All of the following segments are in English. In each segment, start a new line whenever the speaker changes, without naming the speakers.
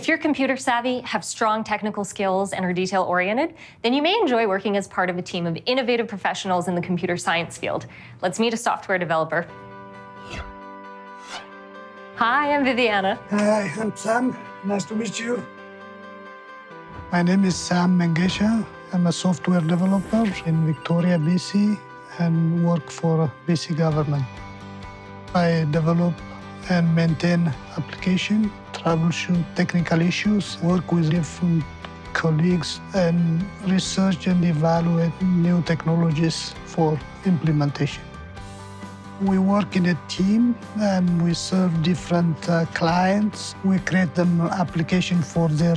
If you're computer savvy, have strong technical skills, and are detail oriented, then you may enjoy working as part of a team of innovative professionals in the computer science field. Let's meet a software developer. Hi, I'm Viviana.
Hi, I'm Sam. Nice to meet you. My name is Sam Mengesha. I'm a software developer in Victoria, BC, and work for BC government. I develop and maintain application, troubleshoot technical issues, work with different colleagues, and research and evaluate new technologies for implementation. We work in a team and we serve different uh, clients. We create an application for their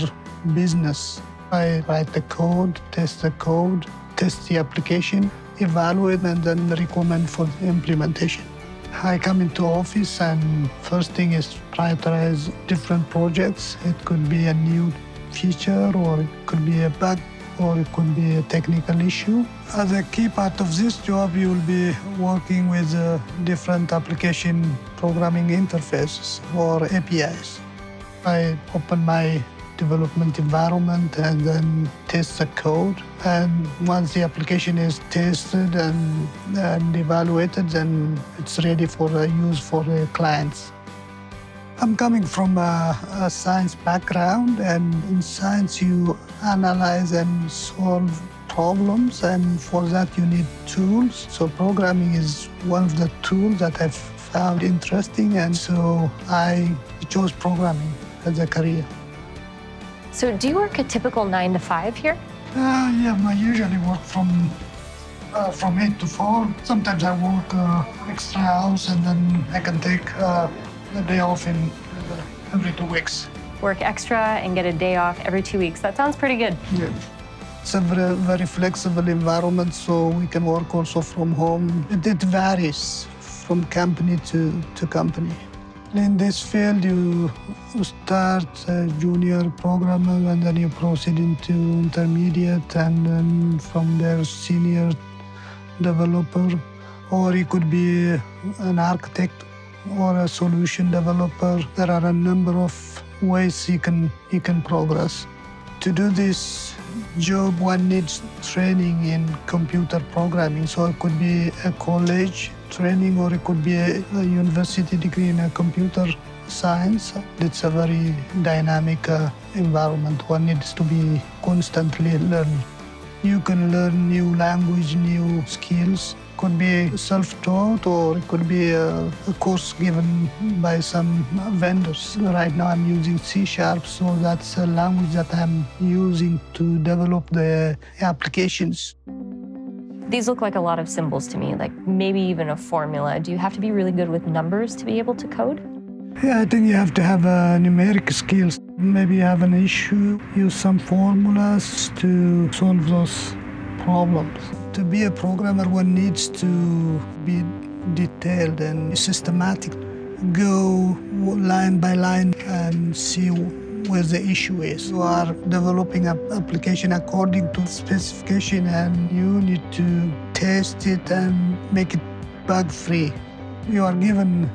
business. I write the code, test the code, test the application, evaluate, and then recommend for implementation. I come into office and first thing is prioritize different projects. It could be a new feature or it could be a bug or it could be a technical issue. As a key part of this job, you will be working with uh, different application programming interfaces or APIs. I open my development environment and then test the code. And once the application is tested and, and evaluated, then it's ready for uh, use for the clients. I'm coming from a, a, science background, and in science, you analyze and solve problems, and for that, you need tools. So, programming is one of the tools that I've found interesting, and so I chose programming as a career.
So, do you work a typical nine to five here?
Uh, yeah, I usually work from uh, from eight to four. Sometimes I work uh, extra hours, and then I can take uh, a day off in uh, every two weeks.
Work extra and get a day off every two weeks. That sounds pretty good.
Yeah. It's a very, very flexible environment, so we can work also from home. It, it varies from company to, to company. In this field, you start a junior programmer and then you proceed into intermediate and then from there senior developer. Or you could be an architect or a solution developer. There are a number of ways you can, you can progress. To do this job, one needs training in computer programming. So it could be a college training or it could be a, university degree in a computer science. It's a very dynamic uh, environment. One needs to be constantly learning. You can learn new language, new skills. Could be self-taught or it could be a, a course given by some vendors. Right now I'm using C Sharp, so that's a language that I'm using to develop the applications.
These look like a lot of symbols to me, like maybe even a formula. Do you have to be really good with numbers to be able to code?
Yeah, I think you have to have uh, numeric skills. Maybe you have an issue, use some formulas to solve those problems. To be a programmer, one needs to be detailed and systematic. Go line by line and see where the issue is. You are developing an application according to specification and you need to test it and make it bug-free. You are given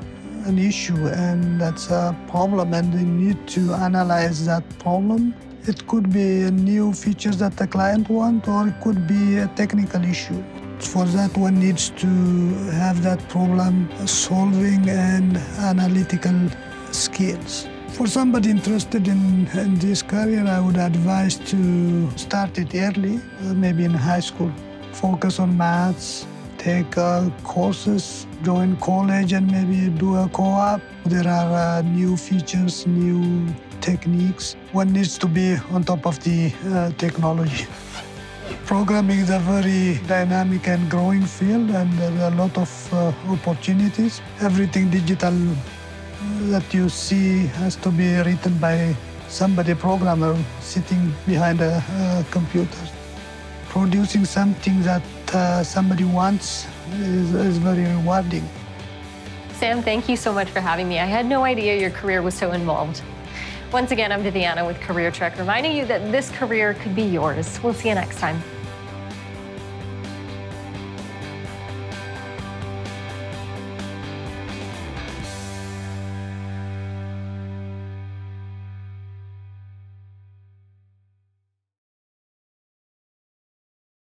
an issue and that's a problem and you need to analyze that problem. It could be new features that the client wants or it could be a technical issue. For that, one needs to have that problem solving and analytical skills. For somebody interested in, in, this career, I would advise to start it early, uh, maybe in high school. Focus on maths, take uh, courses, join college, and maybe do a co-op. There are uh, new features, new techniques. One needs to be on top of the uh, technology. Programming is a very dynamic and growing field, and there are a lot of uh, opportunities. Everything digital that you see has to be written by somebody programmer sitting behind a, a computer. Producing something that uh, somebody wants is, is very rewarding.
Sam, thank you so much for having me. I had no idea your career was so involved. Once again, I'm Viviana with Career Trek, reminding you that this career could be yours. We'll see you next time.